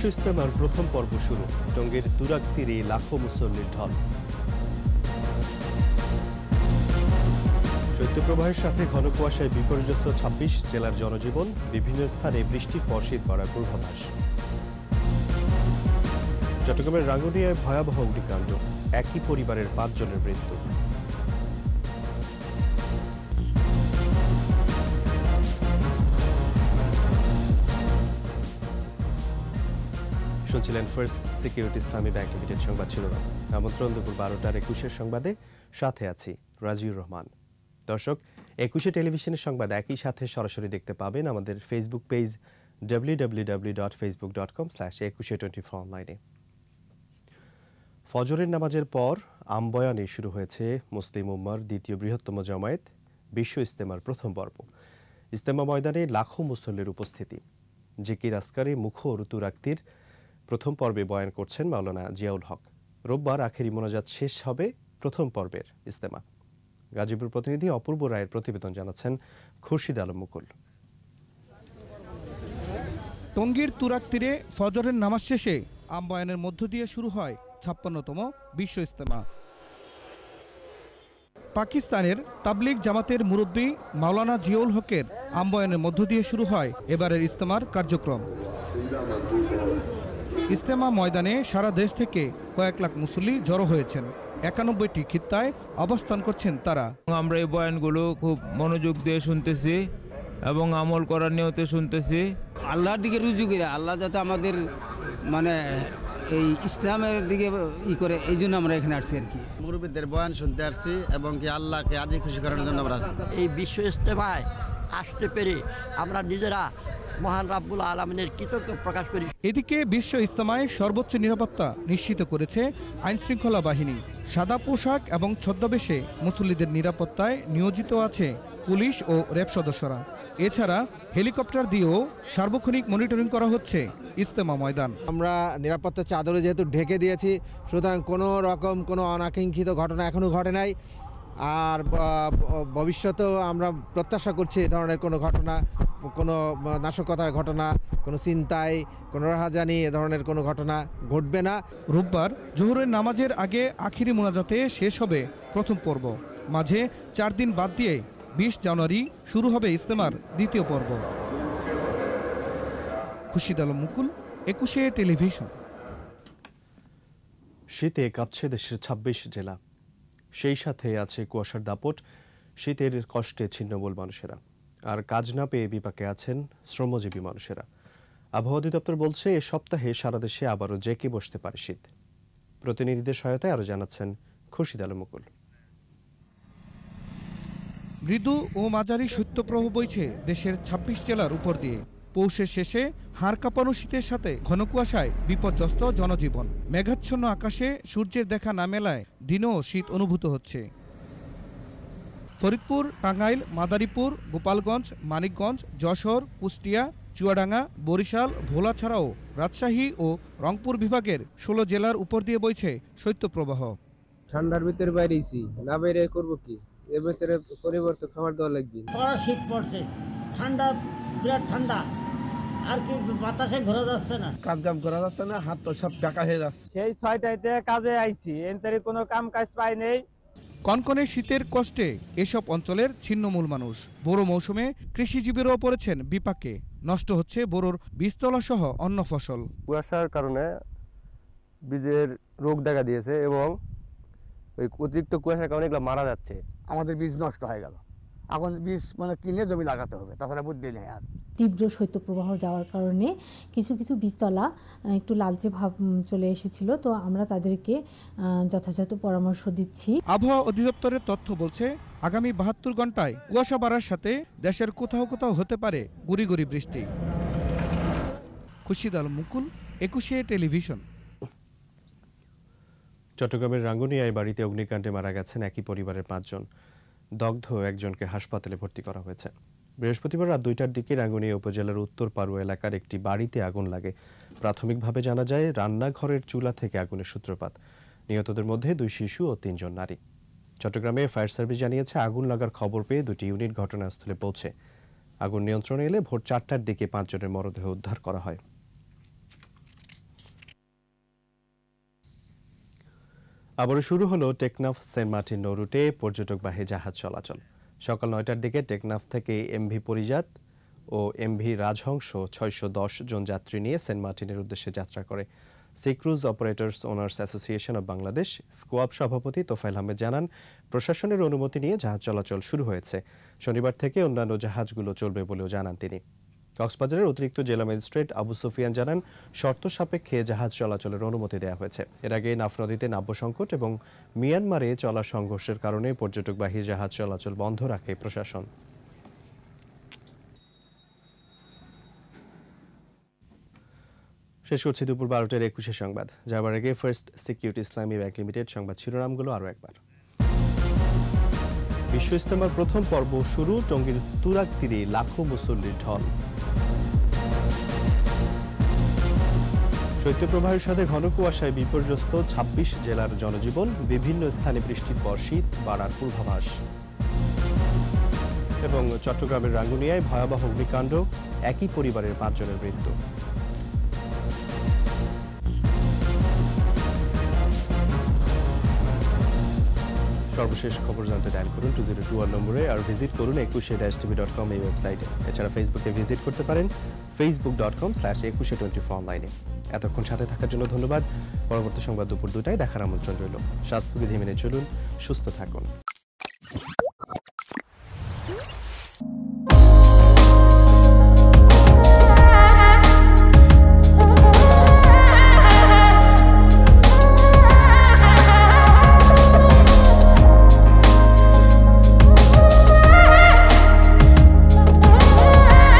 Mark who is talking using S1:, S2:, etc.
S1: বিশ্ব ইস্তেমার প্রথম পর্ব শুরু। টঙ্গীর তুরাক তীরে লাখো মুসল্লির ঢল। শৈত্যপ্রবাহের সাথে ঘন কুয়াশায় বিপর্যস্ত ছাব্বিশ জেলার জনজীবন, বিভিন্ন স্থানে বৃষ্টির পর শীত পড়ার পূর্বাভাস। চট্টগ্রামের রাঙ্গুনিয়ায় ভয়াবহ অগ্নিকাণ্ড। একই পরিবারের পাঁচজনের মৃত্যু। শুনছিলেন first security Islami bank limited সংবাদ শিরোনাম। আমন্ত্রণ দুপুর বারোটার একুশের সংবাদে সাথে আছি রাজিউর রহমান। দর্শক, একুশে টেলিভিশনের সংবাদ একই সাথে সরাসরি দেখতে পাবেন আমাদের Facebook page W W W dot Facebook dot com slash Ekushey twenty four অনলাইনে ফজরের নামাজের পর আমবয়ানে শুরু হয়েছে মুসলিম উম্মার দ্বিতীয় বৃহত্তম জমায়েত, বিশ্ব ইস্তেমার প্রথম পর্ব। ইস্তেমা ময়দানে লাখো মুসল্লির উপস্থিতি। জিকির আসকারে মুখ রাক্তির প্রথম পর্বে বয়ান করছেন মাওলানা জিয়াউল হক। রোববার আখেরি মোনাজাত শেষ হবে প্রথম পর্বের ইস্তেমা গাজীপুর প্রতিনিধি অপূর্ব রায়ের প্রতিবেদন জানাচ্ছেন খুরশিদ আলম মুকুল।
S2: টঙ্গীর তুরাক তীরে ফজরের নামাজ শেষে আমবায়নের মধ্য দিয়ে শুরু হয় ছাপ্পান্নতম বিশ্ব ইস্তেমা পাকিস্তানের তাবলিগ জামাতের মুরব্বী মাওলানা জিয়াউল হকের আম্বয়নের মধ্য দিয়ে শুরু হয় এবারের ইস্তেমার কার্যক্রম। ইস্তেমা ময়দানে সারা দেশ থেকে কয়েক লাখ মুসল্লি জড়ো হয়েছেন। একানব্বইটি খিত্তায় অবস্থান করছেন তারা।
S3: আমরা এই বয়ানগুলো খুব মনোযোগ দিয়ে শুনতেছি এবং আমল করার নিয়তে শুনতেছি।
S4: আল্লাহর দিকে রুজু করে আল্লাহ যাতে আমাদের মানে এই ইসলামের দিকে ই করে এই জন্য আমরা এখানে আসছি আর কি।
S5: মুরব্বীদের বয়ান শুনতে আসছি এবং কি আল্লাহকে আজই খুশি করার জন্য আমরা আসছি।
S6: এই বিশ্ব ইস্তেমায় আসতে পেরে আমরা নিজেরা মহান রাব্বুল আলমিনের কৃতজ্ঞ প্রকাশ করি।
S2: এদিকে বিশ্ব ইস্তেমায় সর্বোচ্চ নিরাপত্তা নিশ্চিত করেছে আইনশৃঙ্খলা বাহিনী। সাদা পোশাক এবং ছদ্মবেশে মুসল্লিদের নিরাপত্তায় নিয়োজিত আছে পুলিশ ও র্যাব সদস্যরা। এছাড়া হেলিকপ্টার দিয়েও সার্বক্ষণিক মনিটরিং করা হচ্ছে ইস্তেমা ময়দান।
S7: আমরা নিরাপত্তা চাদরে যেহেতু ঢেকে দিয়েছি সুতরাং কোনো রকম কোনো অনাকাঙ্ক্ষিত ঘটনা এখনও ঘটে নাই। আর ভবিষ্যতেও আমরা প্রত্যাশা করছি এই ধরনের কোনো ঘটনা কোনো নাশকতার ঘটনা কোনো চিন্তায় কোনো রাহাজানি এ ধরনের কোনো ঘটনা ঘটবে না।
S2: রোববার জোহরের নামাজের আগে আখিরি মোনাজাতে শেষ হবে প্রথম পর্ব। মাঝে চার দিন বাদ দিয়ে বিশ জানুয়ারি শুরু হবে ইস্তেমার দ্বিতীয় পর্ব। খুশিদ আলম মুকুল একুশে টেলিভিশন।
S1: শীতে কাঁপছে দেশের ছাব্বিশ জেলা। সেই সাথে আছে কুয়াশার দাপট, শীতের কষ্টে ছিন্নমূল মানুষেরা। আর কাজ না পেয়ে বিপাকে আছেন শ্রমজীবী মানুষেরা। আবহাওয়া অধিদপ্তর বলছে, এ সপ্তাহে সারা দেশে আবারও জেকে বসতে পারে শীত। প্রতিনিধিদের সহায়তায় আরও জানাচ্ছেন খুরশিদ আলম মুকুল।
S2: মৃদু ও মাঝারি শৈত্যপ্রবাহ বইছে দেশের ২৬ জেলার উপর দিয়ে। পৌষের শেষে হাড় কাঁপানো শীতের সাথে ঘন কুয়াশায় বিপর্যস্ত জনজীবন। মেঘাচ্ছন্ন আকাশে সূর্যের দেখা না মেলায় দিনও শীত অনুভূত হচ্ছে। ফরিদপুর টাঙ্গাইল মাদারীপুর গোপালগঞ্জ মানিকগঞ্জ যশোর কুষ্টিয়া চুয়াডাঙ্গা বরিশাল ভোলা ছাড়াও রাজশাহী ও রংপুর বিভাগের ষোলো জেলার উপর দিয়ে বইছে শৈত্যপ্রবাহ।
S8: ঠান্ডার ভিতরে বাইরেছি না বাইরে করব কি? এর ভিতরে পরিবর্তন খাবার দেওয়া লাগবে।
S9: শীত পড়ছে ঠান্ডা বিরাট ঠান্ডা। আর কি বাতাসে ঘোরা যাচ্ছে না।
S8: কাজ কাম করা যাচ্ছে না হাত তো সব ঢাকা হয়ে যাচ্ছে।
S10: সেই ছয়টাইতে কাজে আইছি এনতারি কোনো কাম কাজ পাই নেই।
S2: কনকনে শীতের কষ্টে এসব অঞ্চলের ছিন্নমূল মানুষ। বড় মৌসুমে কৃষিজীবীরাও পড়েছেন বিপাকে। নষ্ট হচ্ছে বোরোর বীজতলা সহ অন্য ফসল।
S11: কুয়াশার কারণে বীজের রোগ দেখা দিয়েছে এবং ওই অতিরিক্ত কুয়াশার কারণে এগুলো মারা যাচ্ছে।
S12: আমাদের বীজ নষ্ট হয়ে গেল। এখন বীজ মানে কিনে জমি লাগাতে হবে তাছাড়া বুদ্ধি নেই আর।
S13: তীব্র শৈত্যপ্রবাহ যাওয়ার কারণে কিছু কিছু বীজতলা একটু লালচে ভাব চলে এসেছিল তো আমরা তাদেরকে যথাযথ পরামর্শ দিচ্ছি।
S2: আবহাওয়া অধিদপ্তরের তথ্য বলছে আগামী বাহাত্তর ঘন্টায় কুয়াশা বাড়ার সাথে দেশের কোথাও কোথাও হতে পারে গুড়ি গুড়ি বৃষ্টি। খুশিদ আলম মুকুল একুশে টেলিভিশন।
S1: চট্টগ্রামের রাঙ্গুনিয়ায় বাড়িতে অগ্নিকাণ্ডে মারা গেছেন একই পরিবারের পাঁচজন। দগ্ধ একজনকে হাসপাতালে ভর্তি করা হয়েছে। বৃহস্পতিবার রাত দুইটার দিকে রাঙ্গুনিয়া উপজেলার উত্তর পারুয়া এলাকার একটি বাড়িতে আগুন লাগে। প্রাথমিকভাবে জানা যায়, রান্নাঘরের চুলা থেকে আগুনের সূত্রপাত। নিহতদের মধ্যে দুই শিশু ও তিনজন নারী। চট্টগ্রামে ফায়ার সার্ভিস জানিয়েছে, আগুন লাগার খবর পেয়ে দুটি ইউনিট ঘটনাস্থলে পৌঁছে। আগুন নিয়ন্ত্রণে এলে ভোর চারটার দিকে পাঁচজনের মরদেহ উদ্ধার করা হয়। আবারও শুরু হলো টেকনাফ সেন্ট মার্টিন নৌরুটে পর্যটকবাহী জাহাজ চলাচল। সকাল নয়টার দিকে টেকনাফ থেকে এমভি পরিজাত ও এমভি রাজহংস ছয়শো দশ জন যাত্রী নিয়ে সেন্ট মার্টিনের উদ্দেশ্যে যাত্রা করে। Sea cruise operators owners association of Bangladesh, স্কোয়াব সভাপতি তোফাইল আহমেদ জানান, প্রশাসনের অনুমতি নিয়ে জাহাজ চলাচল শুরু হয়েছে। শনিবার থেকে অন্যান্য জাহাজগুলো চলবে বলেও জানান তিনি। কক্সবাজারের অতিরিক্ত জেলা ম্যাজিস্ট্রেট আবু সুফিয়ান জানান, শর্ত সাপেক্ষে জাহাজ চলাচলের অনুমতি দেওয়া হয়েছে। এর আগে নাফ নদীতে নাব্য সংকট এবং মিয়ানমারে চলা সংঘর্ষের কারণে পর্যটকবাহী জাহাজ চলাচল বন্ধ রাখে প্রশাসন। শেষ করছি দুপুর বারোটার একুশে সংবাদ। যাবার আগে first security Islami bank limited সংবাদ শিরোনামগুলো আরও একবার। বিশ্ব ইস্তেমার প্রথম পর্ব শুরু টঙ্গীর তুরাক তীরে লাখো মুসল্লির ঢল। শৈত্যপ্রবাহের সাথে ঘন কুয়াশায় বিপর্যস্ত ২৬ জেলার জনজীবন, বিভিন্ন স্থানে বৃষ্টির পর শীত, বাড়ার পূর্বাভাস। এবং চট্টগ্রামের রাঙ্গুনিয়ায় ভয়াবহ অগ্নিকাণ্ড, একই পরিবারের পাঁচজনের মৃত্যু। সর্বশেষ খবর জানতে ডায়াল করুন টু জিরো টু ওয়ান নম্বরে আর ভিজিট করুন একুশে ড্যাশ টিভি ডট কম এই ওয়েবসাইটে। এছাড়া ফেসবুকে ভিজিট করতে পারেন Facebook dot com slash Ekushey twenty four অনলাইনে এতক্ষণ সাথে থাকার জন্য ধন্যবাদ। পরবর্তী সংবাদ দুপুর দুটায় দেখার আমন্ত্রণ রইল। স্বাস্থ্যবিধি মেনে চলুন, সুস্থ থাকুন।